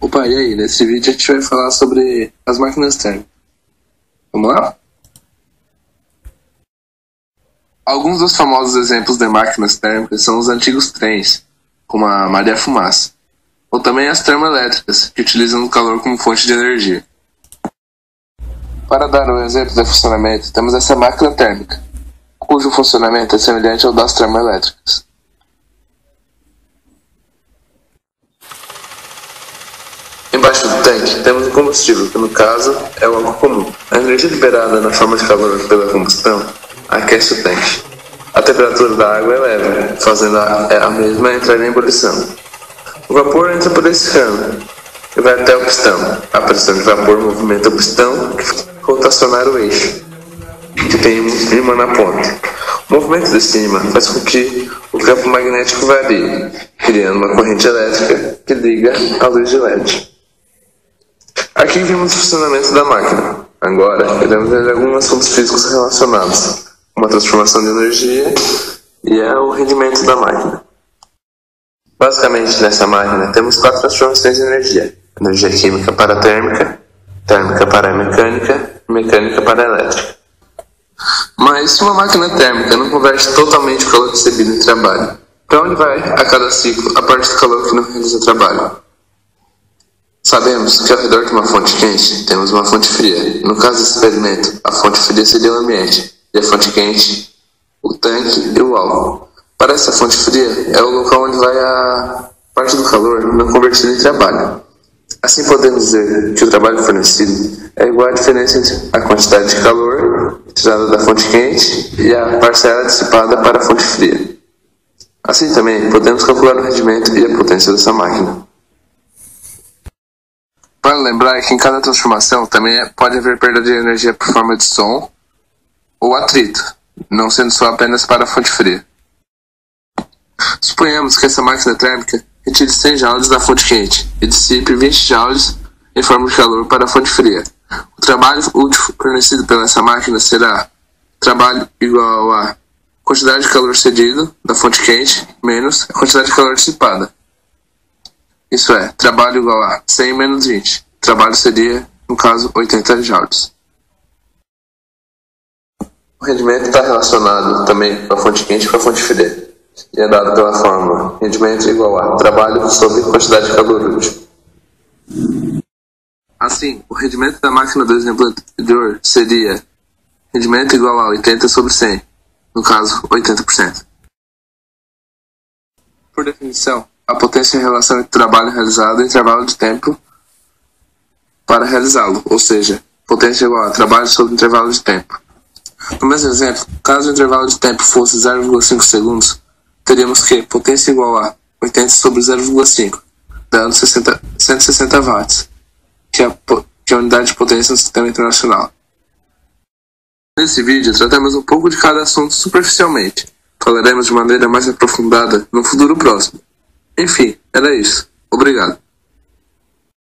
Opa, e aí? Nesse vídeo a gente vai falar sobre as máquinas térmicas. Vamos lá? Alguns dos famosos exemplos de máquinas térmicas são os antigos trens, como a Maria Fumaça, ou também as termoelétricas, que utilizam o calor como fonte de energia. Para dar um exemplo de funcionamento, temos essa máquina térmica, cujo funcionamento é semelhante ao das termoelétricas. Temos o combustível, que no caso é o álcool comum. A energia liberada na forma de calor pela combustão aquece o tanque. A temperatura da água eleva, fazendo a, a mesma entrar em ebulição. O vapor entra por esse cano e vai até o pistão. A pressão de vapor movimenta o pistão que rotacionar o eixo, que tem um imã na ponta. O movimento desse imã faz com que o campo magnético varie, criando uma corrente elétrica que liga a luz de LED. Aqui vimos o funcionamento da máquina. Agora, iremos ver alguns assuntos físicos relacionados, como a transformação de energia e o rendimento da máquina. Basicamente, nessa máquina, temos quatro transformações de energia. Energia química para térmica, térmica para mecânica e mecânica para elétrica. Mas uma máquina térmica não converte totalmente o calor recebido em trabalho, para onde vai a cada ciclo a parte do calor que não realiza trabalho? Sabemos que ao redor de uma fonte quente temos uma fonte fria. No caso desse experimento, a fonte fria seria o ambiente e a fonte quente, o tanque e o álcool. Para essa fonte fria, é o local onde vai a parte do calor não convertido em trabalho. Assim podemos dizer que o trabalho fornecido é igual à diferença entre a quantidade de calor tirada da fonte quente e a parcela dissipada para a fonte fria. Assim também podemos calcular o rendimento e a potência dessa máquina. Vale lembrar que em cada transformação também é, pode haver perda de energia por forma de som ou atrito, não sendo só apenas para a fonte fria. Suponhamos que essa máquina térmica retire 100 joules da fonte quente e dissipe 20 joules em forma de calor para a fonte fria. O trabalho útil fornecido pela essa máquina será trabalho igual a quantidade de calor cedido da fonte quente menos a quantidade de calor dissipada. Isso é, trabalho igual a 100 menos 20. Trabalho seria, no caso, 80 joules. O rendimento está relacionado também com a fonte quente e com a fonte fria. E é dado pela fórmula rendimento igual a trabalho sobre quantidade de calor útil. Assim, o rendimento da máquina do exemplo anterior seria rendimento igual a 80 sobre 100, no caso, 80%. Por definição, a potência a relação entre trabalho realizado e intervalo de tempo para realizá-lo, ou seja, potência igual a trabalho sobre intervalo de tempo. No mesmo exemplo, caso o intervalo de tempo fosse 0,5 segundos, teríamos que potência igual a 80 sobre 0,5, dando 60, 160 watts, que é, a, que é a unidade de potência no sistema internacional. Nesse vídeo, tratamos um pouco de cada assunto superficialmente. Falaremos de maneira mais aprofundada no futuro próximo. Enfim, era isso. Obrigado.